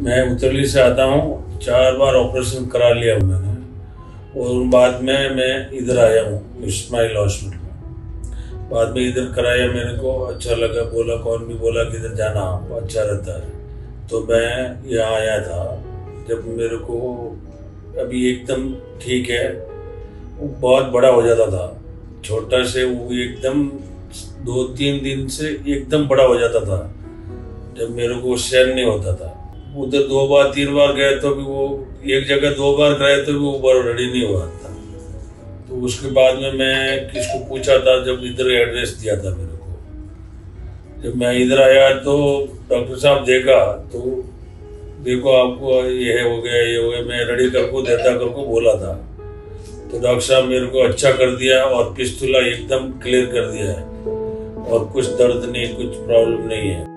मैं उतरली से आता हूँ। चार बार ऑपरेशन करा लिया हूँ मैंने। और बाद में मैं इधर आया हूँ इस्माइल हॉस्पिटल में। बाद में इधर कराया मेरे को अच्छा लगा, बोला, कौन भी बोला कि इधर जाना अच्छा रहता है। तो मैं यहाँ आया था। जब मेरे को अभी एकदम ठीक है, वो बहुत बड़ा हो जाता था। छोटा से वो एकदम दो तीन दिन से एकदम बड़ा हो जाता था। जब मेरे को सहन नहीं होता था। उधर दो बार, तीन बार गए तो भी वो एक जगह दो बार गए तो भी वो बार रेडी नहीं हुआ था। तो उसके बाद में मैं किसको पूछा था, जब इधर एड्रेस दिया था मेरे को। जब मैं इधर आया तो डॉक्टर साहब देखा तो देखो आपको ये हो गया, ये हो गया, मैं रेडी करको देता करको बोला था। तो डॉक्टर साहब मेरे को अच्छा कर दिया और पिस्तुला एकदम क्लियर कर दिया है। और कुछ दर्द नहीं, कुछ प्रॉब्लम नहीं है।